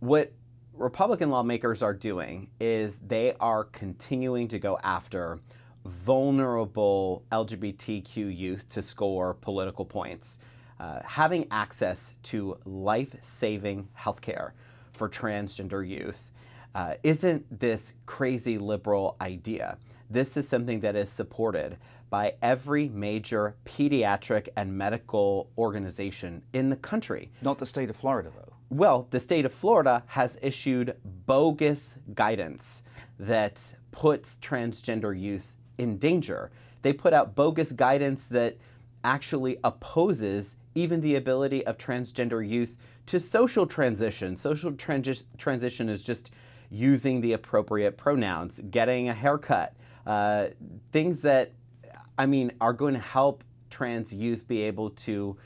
What Republican lawmakers are doing is they are continuing to go after vulnerable LGBTQ youth to score political points. Uh, having access to life saving healthcare for transgender youth uh, isn't this crazy liberal idea. This is something that is supported by every major pediatric and medical organization in the country. Not the state of Florida, though. Well, the state of Florida has issued bogus guidance that puts transgender youth in danger. They put out bogus guidance that actually opposes even the ability of transgender youth to social transition. Social transi- transition is just using the appropriate pronouns, getting a haircut, uh, things that, I mean, are going to help trans youth be able to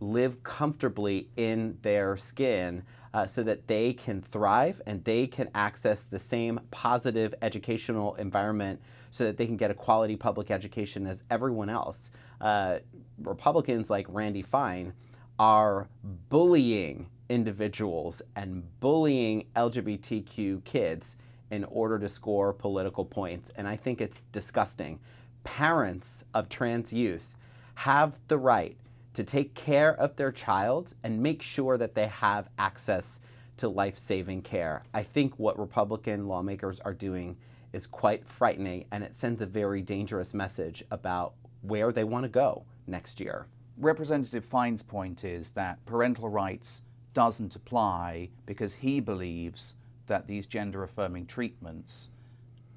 live comfortably in their skin uh, so that they can thrive and they can access the same positive educational environment so that they can get a quality public education as everyone else. Uh, Republicans like Randy Fine are bullying individuals and bullying LGBTQ kids in order to score political points. And I think it's disgusting. Parents of trans youth have the right to take care of their child and make sure that they have access to life saving care. I think what Republican lawmakers are doing is quite frightening and it sends a very dangerous message about where they want to go next year. Representative Fine's point is that parental rights doesn't apply because he believes that these gender affirming treatments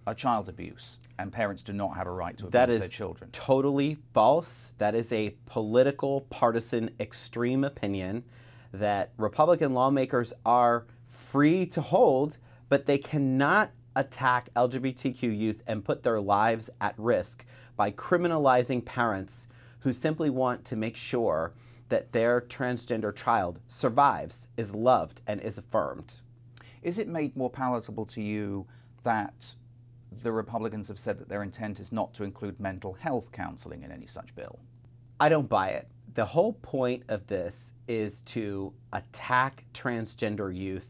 are child abuse and parents do not have a right to abuse that is their children. Totally false. That is a political, partisan, extreme opinion that Republican lawmakers are free to hold, but they cannot attack LGBTQ youth and put their lives at risk by criminalizing parents who simply want to make sure that their transgender child survives, is loved, and is affirmed. Is it made more palatable to you that the Republicans have said that their intent is not to include mental health counseling in any such bill? I don't buy it. The whole point of this is to attack transgender youth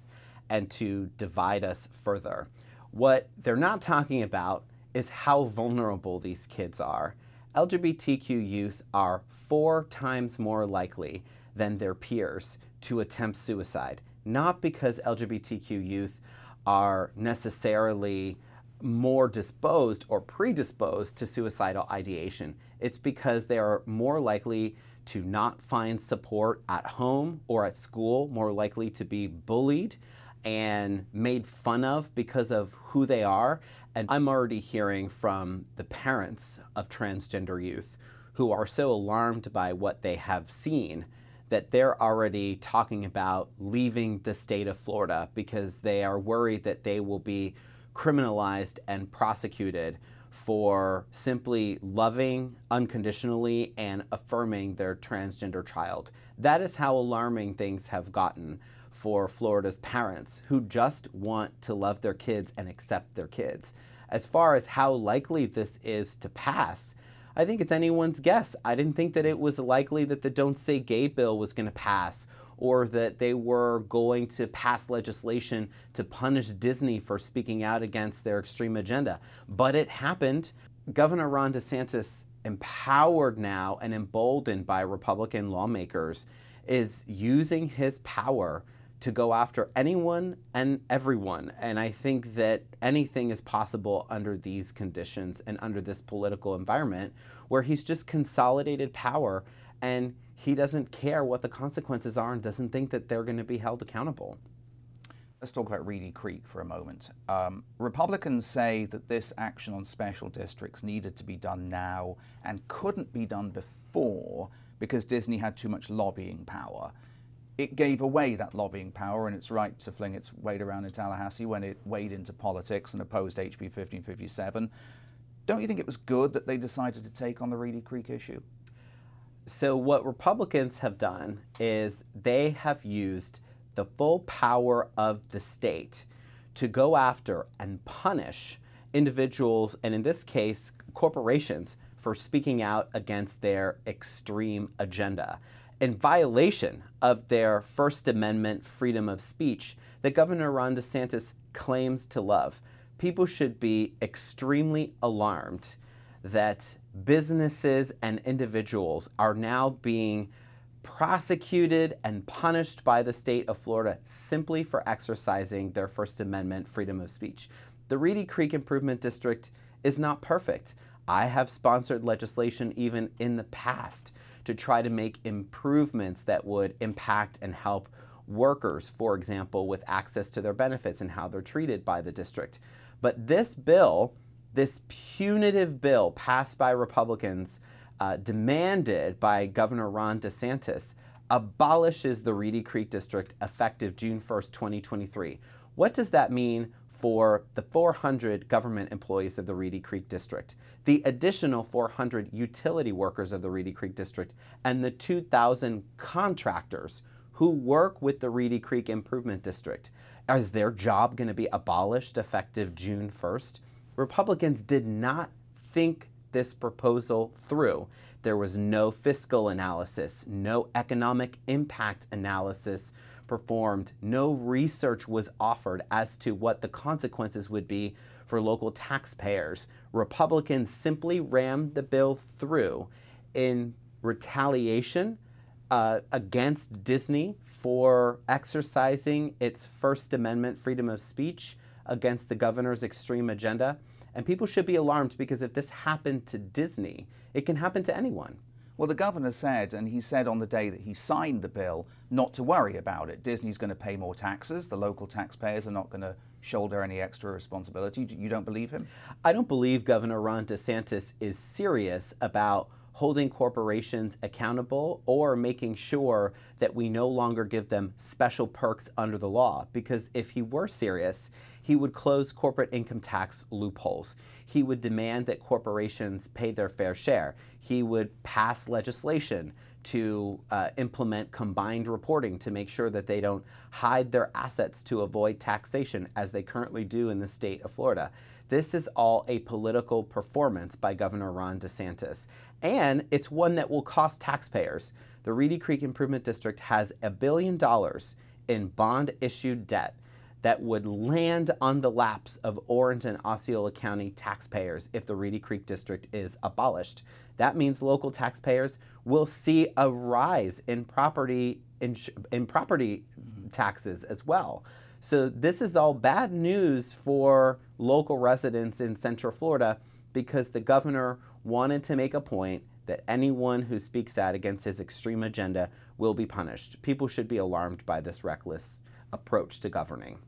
and to divide us further. What they're not talking about is how vulnerable these kids are. LGBTQ youth are four times more likely than their peers to attempt suicide, not because LGBTQ youth are necessarily more disposed or predisposed to suicidal ideation. It's because they are more likely to not find support at home or at school, more likely to be bullied and made fun of because of who they are. And I'm already hearing from the parents of transgender youth who are so alarmed by what they have seen that they're already talking about leaving the state of Florida because they are worried that they will be criminalized and prosecuted for simply loving unconditionally and affirming their transgender child. That is how alarming things have gotten for Florida's parents who just want to love their kids and accept their kids. As far as how likely this is to pass, I think it's anyone's guess. I didn't think that it was likely that the Don't Say Gay bill was going to pass or that they were going to pass legislation to punish Disney for speaking out against their extreme agenda. But it happened. Governor Ron DeSantis, empowered now and emboldened by Republican lawmakers, is using his power to go after anyone and everyone. And I think that anything is possible under these conditions and under this political environment where he's just consolidated power and he doesn't care what the consequences are and doesn't think that they're going to be held accountable. Let's talk about Reedy Creek for a moment. Um, Republicans say that this action on special districts needed to be done now and couldn't be done before because Disney had too much lobbying power it gave away that lobbying power and its right to fling its weight around in Tallahassee when it weighed into politics and opposed HB 1557. Don't you think it was good that they decided to take on the Reedy Creek issue? So, what Republicans have done is they have used the full power of the state to go after and punish individuals, and in this case, corporations, for speaking out against their extreme agenda in violation of their First Amendment freedom of speech, that Governor Ron DeSantis claims to love. People should be extremely alarmed that businesses and individuals are now being prosecuted and punished by the state of Florida simply for exercising their First Amendment freedom of speech. The Reedy Creek Improvement District is not perfect. I have sponsored legislation even in the past to try to make improvements that would impact and help workers, for example, with access to their benefits and how they're treated by the district. But this bill, this punitive bill passed by Republicans, uh, demanded by Governor Ron DeSantis, abolishes the Reedy Creek District effective June 1st, 2023. What does that mean for the 400 government employees of the Reedy Creek District, the additional 400 utility workers of the Reedy Creek District, and the 2,000 contractors who work with the Reedy Creek Improvement District. Is their job going to be abolished effective June 1st? Republicans did not think this proposal through. There was no fiscal analysis, no economic impact analysis performed, no research was offered as to what the consequences would be for local taxpayers. Republicans simply rammed the bill through in retaliation uh, against Disney for exercising its First Amendment freedom of speech against the governor's extreme agenda. And people should be alarmed because if this happened to Disney, it can happen to anyone. Well, the governor said, and he said on the day that he signed the bill, not to worry about it. Disney's going to pay more taxes. The local taxpayers are not going to shoulder any extra responsibility. You don't believe him? I don't believe Governor Ron DeSantis is serious about holding corporations accountable or making sure that we no longer give them special perks under the law. Because if he were serious, he would close corporate income tax loopholes. He would demand that corporations pay their fair share. He would pass legislation to uh, implement combined reporting to make sure that they don't hide their assets to avoid taxation as they currently do in the state of Florida. This is all a political performance by Governor Ron DeSantis, and it's one that will cost taxpayers. The Reedy Creek Improvement District has a billion dollars in bond issued debt that would land on the laps of Orange and Osceola County taxpayers if the Reedy Creek District is abolished. That means local taxpayers will see a rise in property in, in property taxes as well. So this is all bad news for local residents in Central Florida because the governor wanted to make a point that anyone who speaks out against his extreme agenda will be punished. People should be alarmed by this reckless approach to governing.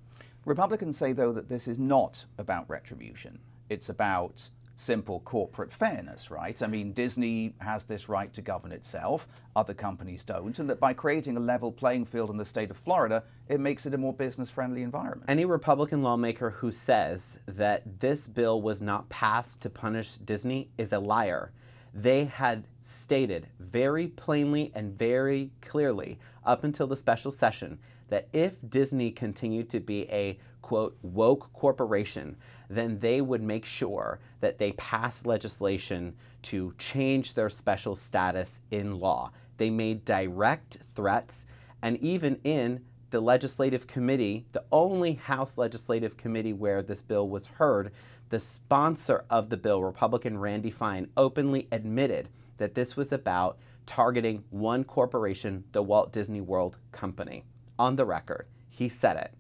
Republicans say, though, that this is not about retribution. It's about simple corporate fairness, right? I mean, Disney has this right to govern itself, other companies don't, and that by creating a level playing field in the state of Florida, it makes it a more business friendly environment. Any Republican lawmaker who says that this bill was not passed to punish Disney is a liar. They had stated very plainly and very clearly up until the special session that if Disney continued to be a quote woke corporation, then they would make sure that they pass legislation to change their special status in law. They made direct threats, and even in the legislative committee, the only House legislative committee where this bill was heard, the sponsor of the bill, Republican Randy Fine, openly admitted that this was about targeting one corporation, the Walt Disney World Company on the record. He said it.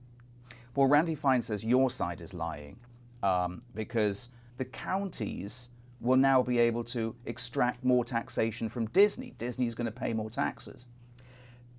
Well, Randy Fine says your side is lying um, because the counties will now be able to extract more taxation from Disney. Disney's going to pay more taxes.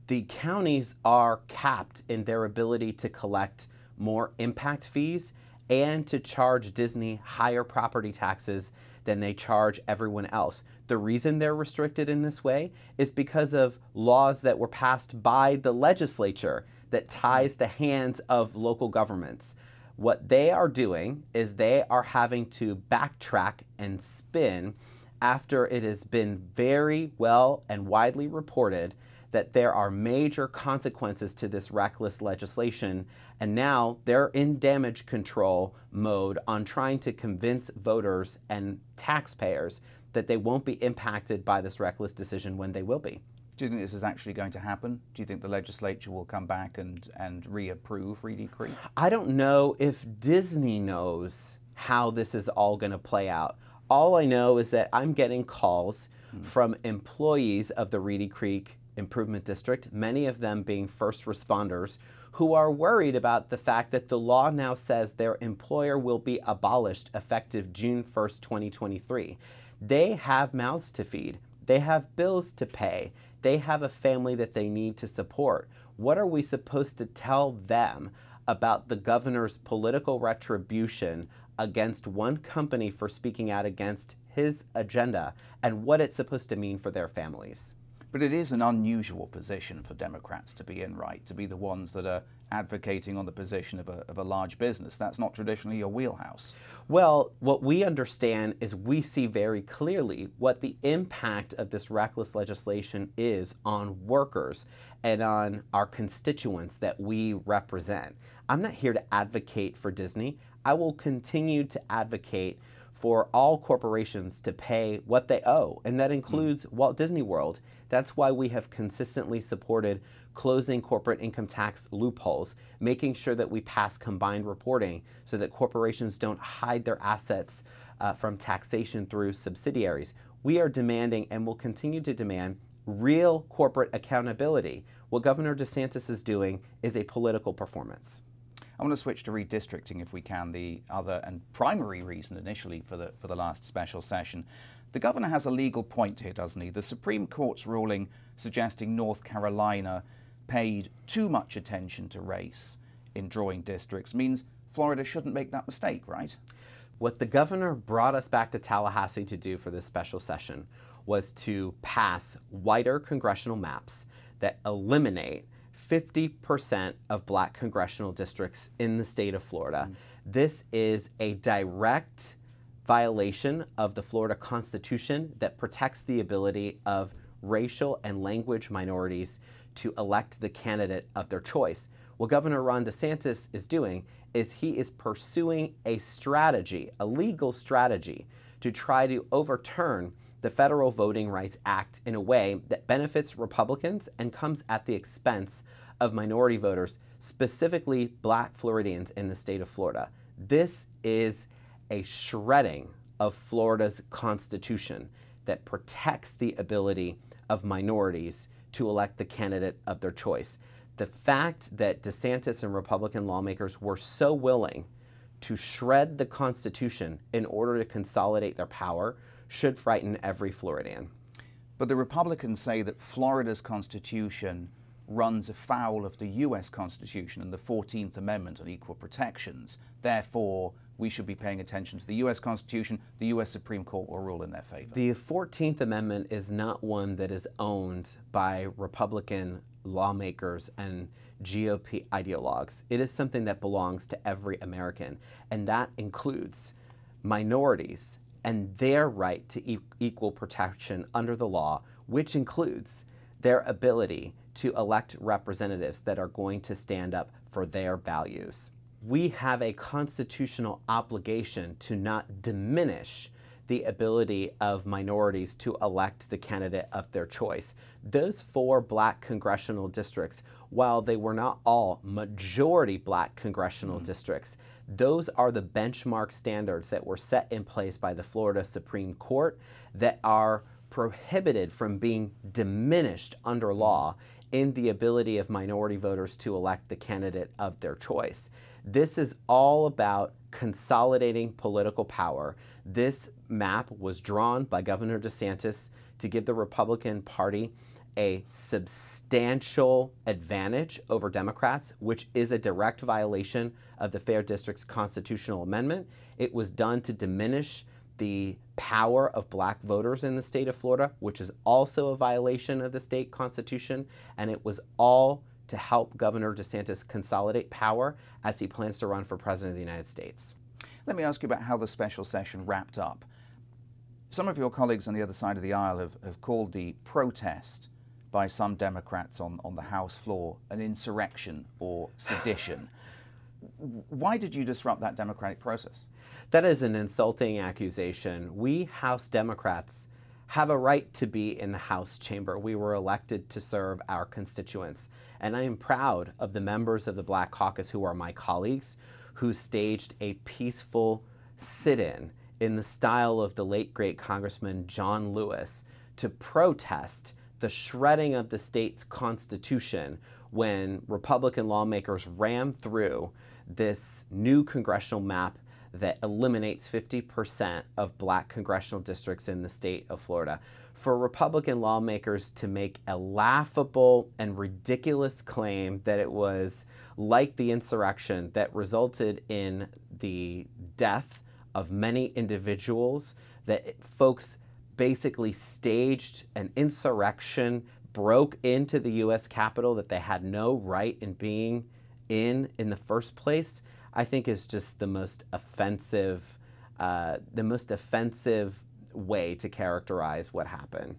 The counties are capped in their ability to collect more impact fees and to charge Disney higher property taxes than they charge everyone else. The reason they're restricted in this way is because of laws that were passed by the legislature that ties the hands of local governments. What they are doing is they are having to backtrack and spin after it has been very well and widely reported that there are major consequences to this reckless legislation, and now they're in damage control mode on trying to convince voters and taxpayers that they won't be impacted by this reckless decision when they will be. Do you think this is actually going to happen? Do you think the legislature will come back and, and reapprove Reedy Creek? I don't know if Disney knows how this is all going to play out. All I know is that I'm getting calls mm. from employees of the Reedy Creek Improvement District, many of them being first responders, who are worried about the fact that the law now says their employer will be abolished effective June 1st, 2023. They have mouths to feed. They have bills to pay. They have a family that they need to support. What are we supposed to tell them about the governor's political retribution against one company for speaking out against his agenda and what it's supposed to mean for their families? But it is an unusual position for Democrats to be in, right? To be the ones that are advocating on the position of a, of a large business. That's not traditionally your wheelhouse. Well, what we understand is we see very clearly what the impact of this reckless legislation is on workers and on our constituents that we represent. I'm not here to advocate for Disney. I will continue to advocate for all corporations to pay what they owe, and that includes mm. Walt Disney World. That's why we have consistently supported closing corporate income tax loopholes, making sure that we pass combined reporting so that corporations don't hide their assets uh, from taxation through subsidiaries. We are demanding and will continue to demand real corporate accountability. What Governor DeSantis is doing is a political performance. I want to switch to redistricting if we can, the other and primary reason initially for the, for the last special session. The governor has a legal point here, doesn't he? The Supreme Court's ruling suggesting North Carolina paid too much attention to race in drawing districts means Florida shouldn't make that mistake, right? What the governor brought us back to Tallahassee to do for this special session was to pass wider congressional maps that eliminate 50% of black congressional districts in the state of Florida. Mm. This is a direct violation of the Florida Constitution that protects the ability of racial and language minorities to elect the candidate of their choice. What Governor Ron DeSantis is doing is he is pursuing a strategy, a legal strategy, to try to overturn the Federal Voting Rights Act in a way that benefits Republicans and comes at the expense of minority voters, specifically black Floridians in the state of Florida. This is a shredding of Florida's constitution that protects the ability of minorities to elect the candidate of their choice. The fact that DeSantis and Republican lawmakers were so willing to shred the Constitution in order to consolidate their power should frighten every Floridian. But the Republicans say that Florida's Constitution runs afoul of the US Constitution and the 14th Amendment on equal protections. Therefore, we should be paying attention to the US Constitution. The US Supreme Court will rule in their favor. The 14th Amendment is not one that is owned by Republican lawmakers and GOP ideologues. It is something that belongs to every American, and that includes minorities and their right to e equal protection under the law, which includes their ability to elect representatives that are going to stand up for their values. We have a constitutional obligation to not diminish the ability of minorities to elect the candidate of their choice. Those four black congressional districts, while they were not all majority black congressional mm-hmm. districts, those are the benchmark standards that were set in place by the Florida Supreme Court that are prohibited from being diminished under law in the ability of minority voters to elect the candidate of their choice. This is all about consolidating political power. This map was drawn by Governor DeSantis to give the Republican Party a substantial advantage over Democrats, which is a direct violation of the Fair Districts constitutional amendment. It was done to diminish the power of black voters in the state of Florida, which is also a violation of the state constitution, and it was all to help Governor DeSantis consolidate power as he plans to run for President of the United States. Let me ask you about how the special session wrapped up. Some of your colleagues on the other side of the aisle have, have called the protest by some Democrats on, on the House floor an insurrection or sedition. Why did you disrupt that democratic process? That is an insulting accusation. We House Democrats have a right to be in the House chamber. We were elected to serve our constituents. And I am proud of the members of the Black Caucus who are my colleagues who staged a peaceful sit in in the style of the late great Congressman John Lewis to protest the shredding of the state's constitution when Republican lawmakers rammed through this new congressional map that eliminates 50% of black congressional districts in the state of Florida. For Republican lawmakers to make a laughable and ridiculous claim that it was like the insurrection that resulted in the death of many individuals, that folks basically staged an insurrection, broke into the U.S. Capitol that they had no right in being in in the first place, I think is just the most offensive, uh, the most offensive way to characterize what happened.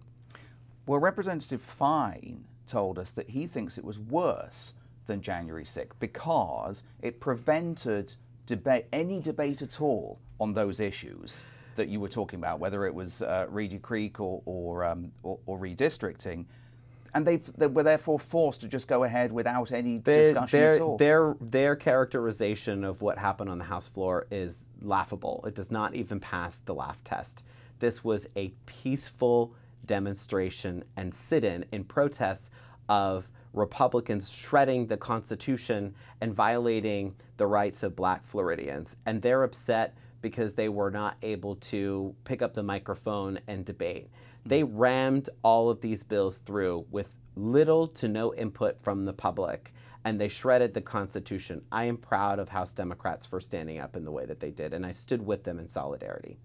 Well, Representative Fine told us that he thinks it was worse than January 6th because it prevented debate, any debate at all on those issues that you were talking about, whether it was uh, Reedy Creek or, or, um, or, or redistricting and they they were therefore forced to just go ahead without any their, discussion their, at all. Their their characterization of what happened on the House floor is laughable. It does not even pass the laugh test. This was a peaceful demonstration and sit-in in protest of Republicans shredding the Constitution and violating the rights of black Floridians. And they're upset because they were not able to pick up the microphone and debate. They rammed all of these bills through with little to no input from the public, and they shredded the Constitution. I am proud of House Democrats for standing up in the way that they did, and I stood with them in solidarity.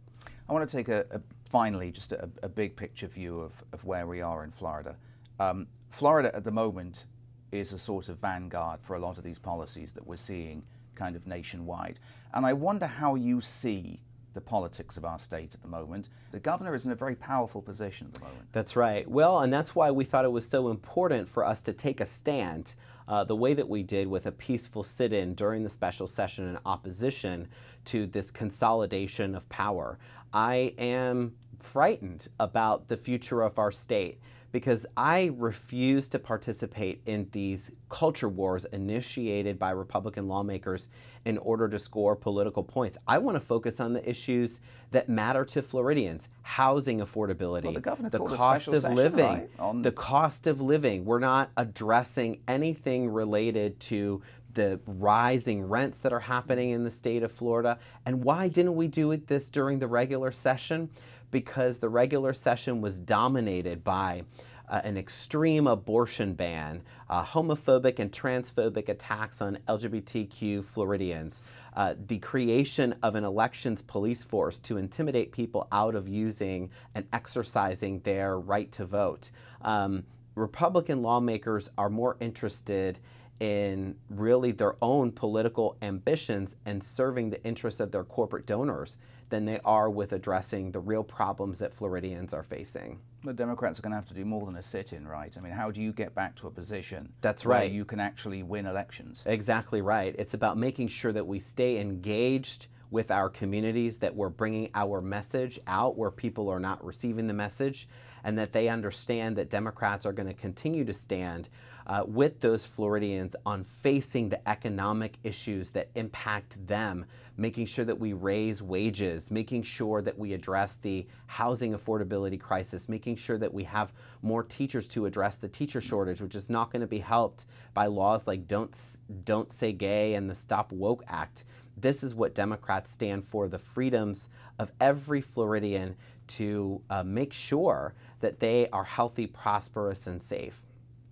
I want to take a, a finally just a, a, big picture view of, of where we are in Florida. Um, Florida at the moment is a sort of vanguard for a lot of these policies that we're seeing kind of nationwide. And I wonder how you see the politics of our state at the moment. The governor is in a very powerful position at the moment. That's right. Well, and that's why we thought it was so important for us to take a stand uh, the way that we did with a peaceful sit in during the special session in opposition to this consolidation of power. I am frightened about the future of our state because I refuse to participate in these culture wars initiated by Republican lawmakers in order to score political points. I want to focus on the issues that matter to Floridians housing affordability, well, the, the cost of session, living, right? the cost of living. We're not addressing anything related to the rising rents that are happening in the state of Florida. And why didn't we do it this during the regular session? Because the regular session was dominated by uh, an extreme abortion ban, uh, homophobic and transphobic attacks on LGBTQ Floridians, uh, the creation of an elections police force to intimidate people out of using and exercising their right to vote. Um, Republican lawmakers are more interested in really their own political ambitions and serving the interests of their corporate donors than they are with addressing the real problems that Floridians are facing. The Democrats are going to have to do more than a sit-in, right? I mean, how do you get back to a position that's where right you can actually win elections? Exactly right. It's about making sure that we stay engaged with our communities, that we're bringing our message out where people are not receiving the message, and that they understand that Democrats are going to continue to stand uh, with those Floridians on facing the economic issues that impact them, making sure that we raise wages, making sure that we address the housing affordability crisis, making sure that we have more teachers to address the teacher shortage, which is not going to be helped by laws like Don't, Don't Say Gay and the Stop Woke Act. This is what Democrats stand for the freedoms of every Floridian to uh, make sure that they are healthy, prosperous, and safe.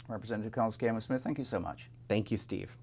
Representative Carlos Guillermo Smith, thank you so much. Thank you, Steve.